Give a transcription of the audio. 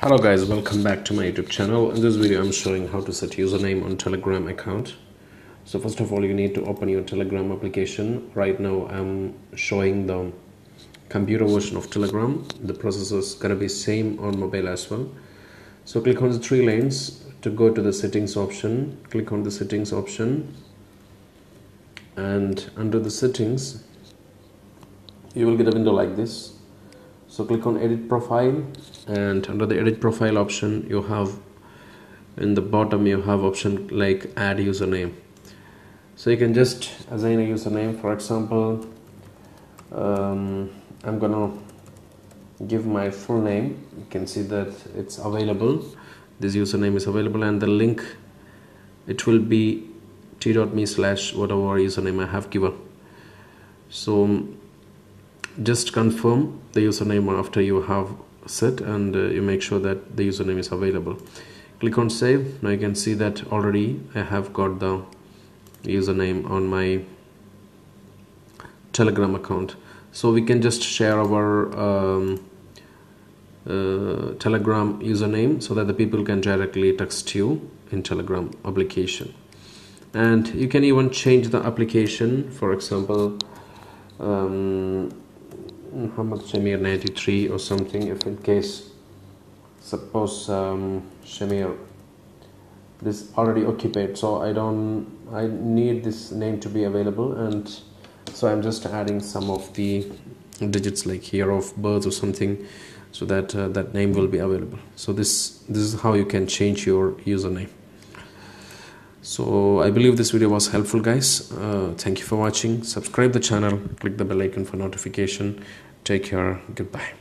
hello guys. Welcome back to my youtube channel. In this video i'm showing how to set username on telegram account. So first of all you need to open your telegram application. Right now i'm showing the computer version of telegram. The process is gonna be same on mobile as well. So click on the three lanes to go to the settings option. Click on the settings option. And under the settings you will get a window like this so click on edit profile and under the edit profile option you have in the bottom you have option like add username. So you can just assign a username. For example um, I'm gonna give my full name. You can see that it's available. This username is available and the link it will be t.me slash whatever username I have given. So just confirm the username after you have set and uh, you make sure that the username is available. Click on save. Now you can see that already I have got the username on my telegram account. So we can just share our um, uh, telegram username so that the people can directly text you in telegram application. And you can even change the application. For example um, Muhammad Shamir 93 or something if in case suppose um, Shamir this already occupied. So I don't I need this name to be available and so I'm just adding some of the digits like year of birth or something so that uh, that name will be available. So this this is how you can change your username. So i believe this video was helpful guys. Uh, thank you for watching. Subscribe the channel. Click the bell icon for notification take care. Goodbye